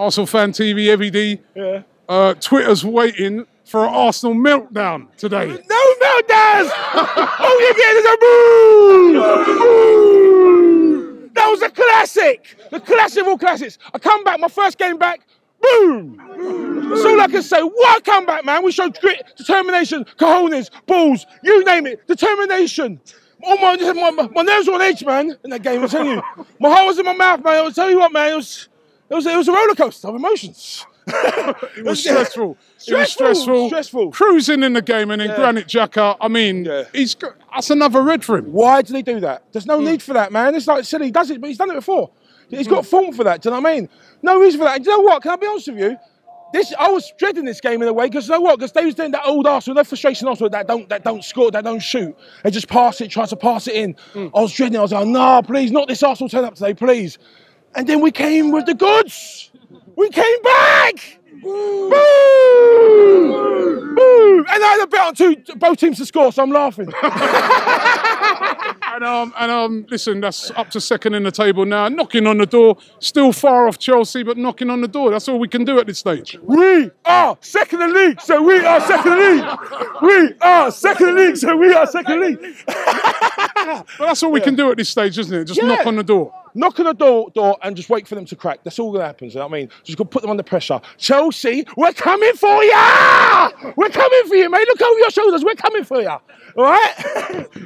Arsenal Fan TV, every day. Yeah. Uh, Twitter's waiting for an Arsenal meltdown today. No meltdowns! All you get is a boo! Boo! That was a classic! The classic of all classics. I come back, my first game back, boom! That's all I can say. What a comeback, man. We showed grit, determination, cojones, balls, you name it, determination. Oh my, my, my, my nerves were on edge, man, in that game, I'm telling you. My heart was in my mouth, man. I'll tell you what, man, it was, it was, it was a roller coaster of emotions. It was stressful. It was Stressful, stressful. stressful. Cruising in the game and then Yeah. Granit Xhaka. I mean, Yeah. he's got, that's another red for him. Why did he do that? There's no hmm. need for that, man. It's like silly. He does it, but he's done it before. He's hmm. got form for that. Do you know what I mean? No reason for that. And do you know what? Can I be honest with you? This I was dreading this game in a way because you know what? Because they was doing that old Arsenal, no frustration Arsenal that don't that don't score, that don't shoot. They just pass it, try to pass it in. Hmm. I was dreading. it. I was like, no, please, not this Arsenal turn up today, please. And then we came with the goods. We came back. Boom! Boom! And I had a bet on two both teams to score, so I'm laughing. And um, and um, listen, that's up to second in the table now. Knocking on the door, still far off Chelsea, but knocking on the door. That's all we can do at this stage. We are second in the league, so we are second in the league. We are second in the league, so we are second in the league. But that's all we can do at this stage, isn't it? Just Yeah. knock on the door. Knock on the door, door and just wait for them to crack. That's all that happens. You know what I mean? Just go put them under pressure. Chelsea, we're coming for ya! We're coming for you, mate. Look over your shoulders. We're coming for ya. All right?